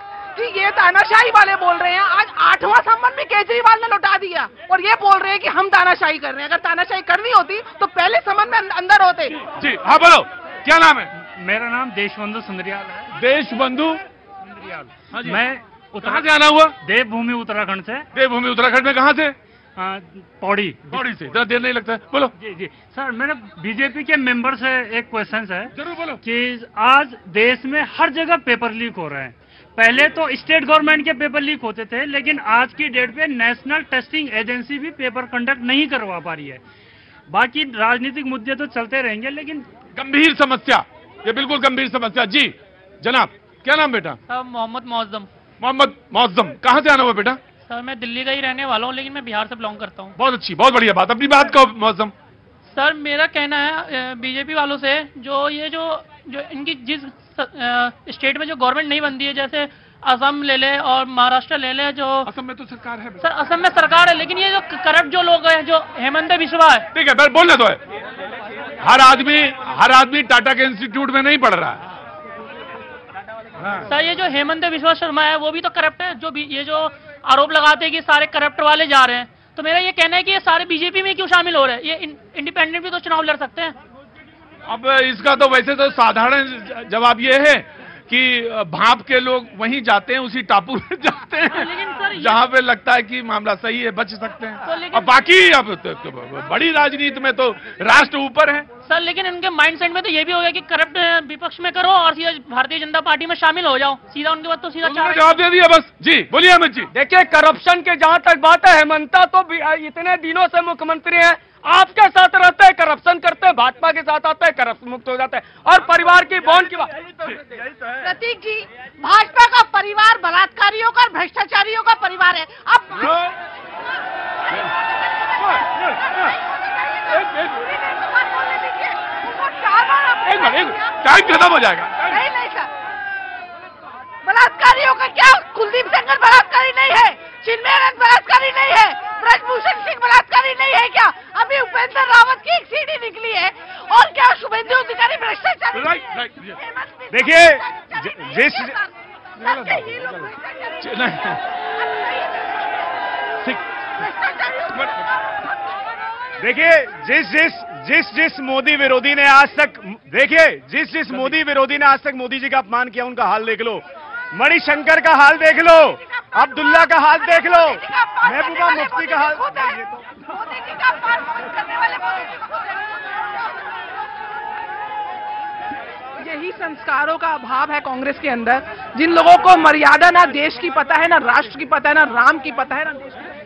कि ये तानाशाही वाले बोल रहे हैं। आज आठवां सम्मान भी केजरीवाल ने लौटा दिया। और ये बोल रहे हैं कि हम तानाशाही कर रहे हैं। अगर तानाशाही करनी होती तो पहले सम्मान में अं- अंदर होते। जी हाँ बोलो। क्या नाम है? मेरा नाम देशबंधु सुंदरियाल है। देशबंधु? सुंदरियाल। मैं कहाँ से आना हुआ? देवभूमि उत्तराखंड से। देवभूमि उत्तराखंड में कहाँ से? हाँ, पौड़ी। पौड़ी से। जरा देर नहीं लगता। है बोलो। जी जी। सर मेरे बीजेपी के मेंबर से एक क्वेश्चन है ज़रूर बोलो। कि आज देश में हर जगह पेपर लीक हो रहे हैं। पहले तो स्टेट गवर्नमेंट के पेपर लीक होते थे लेकिन आज की डेट पे नेशनल टेस्टिंग एजेंसी भी पेपर कंडक्ट नहीं करवा पा रही है। बाकी राजनीतिक मुद्दे तो चलते रहेंगे लेकिन गंभीर समस्या ये बिल्कुल गंभीर समस्या। जी जनाब क्या नाम बेटा? सर मोहम्मद मौजम। मोहम्मद मौजम कहाँ से आना हुआ बेटा? सर मैं दिल्ली का ही रहने वाला हूँ लेकिन मैं बिहार से बिलोंग करता हूँ। बहुत अच्छी बहुत बढ़िया बात अपनी बात कहो मौजम। सर मेरा कहना है बीजेपी वालों से जो ये जो जो इनकी जिस स्टेट में जो गवर्नमेंट नहीं बनती है जैसे असम ले ले और महाराष्ट्र ले ले जो असम में तो सरकार है सर असम में सरकार है लेकिन ये जो करप्ट जो लोग हैं जो हेमंत बिस्वा है। ठीक है फिर बोलने दो। है हर आदमी हर आदमी टाटा के इंस्टीट्यूट में नहीं पढ़ रहा है। सर ये जो हेमंत बिस्वा शर्मा है वो भी तो करप्ट है जो भी ये जो आरोप लगाते हैं कि सारे करप्ट वाले जा रहे हैं। तो मेरा ये कहना है कि ये सारे बीजेपी में क्यों शामिल हो रहे हैं? ये इंडिपेंडेंट भी तो चुनाव लड़ सकते हैं। अब इसका तो वैसे तो साधारण जवाब ये है कि भाप के लोग वहीं जाते हैं उसी टापू में जाते हैं जहाँ पे लगता है कि मामला सही है बच सकते हैं। अब बाकी अब तो, तो बड़ी राजनीति में तो राष्ट्र ऊपर है। सर लेकिन इनके माइंडसेट में तो ये भी हो गया कि करप्ट विपक्ष में करो और सीधा भारतीय जनता पार्टी में शामिल हो जाओ। सीधा उनके बाद तो सीधा जवाब दे दिया बस। जी बोलिए अमित जी। देखिए करप्शन के जहाँ तक बात है हेमंता तो इतने दिनों से मुख्यमंत्री हैं आपके साथ रहते हैं करप्शन करते हैं भाजपा के साथ आते हैं करप्शन मुक्त हो जाते हैं। और परिवार की बॉन्ड की बात प्रतीक जी भाजपा का परिवार बलात्कारियों का भ्रष्टाचारियों का परिवार है। अब एक मिनट। एक टाइम खत्म हो जाएगा। नहीं नहीं सर। बलात्कारियों का क्या कुलदीप सेंगर बलात्कारी नहीं है? चिन्मयानंद बलात्कारी नहीं है ब्रजभूषण सिंह बलात्कारी नहीं है क्या अभी उपेंद्र रावत की एक सीढ़ी निकली है और क्या शुभेंदु अधिकारी भ्रष्टाचार राइट राइट देखिए जिस देखिए जिस जिस जिस जिस मोदी विरोधी ने आज तक देखिए जिस जिस मोदी विरोधी ने आज तक मोदी जी का अपमान किया उनका हाल देख लो। मणिशंकर का हाल देख लो। अब्दुल्ला का हाल देख लो। महबूबा मुफ्ती का हाल यही संस्कारों का अभाव है कांग्रेस के अंदर। जिन लोगों को मर्यादा ना देश की पता है, ना राष्ट्र की पता है, ना राम की पता है, ना देश की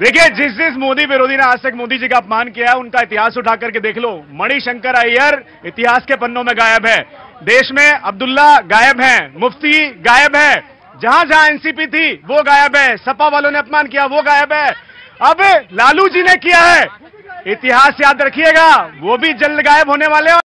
देखिए, जिस जिस मोदी विरोधी ने आज तक मोदी जी का अपमान किया है, उनका इतिहास उठा करके देख लो। मणिशंकर अय्यर इतिहास के पन्नों में गायब है। देश में अब्दुल्ला गायब है, मुफ्ती गायब है। जहाँ जहाँ एनसीपी थी, वो गायब है। सपा वालों ने अपमान किया, वो गायब है। अब लालू जी ने किया है। इतिहास याद रखिएगा, वो भी जल्द गायब होने वाले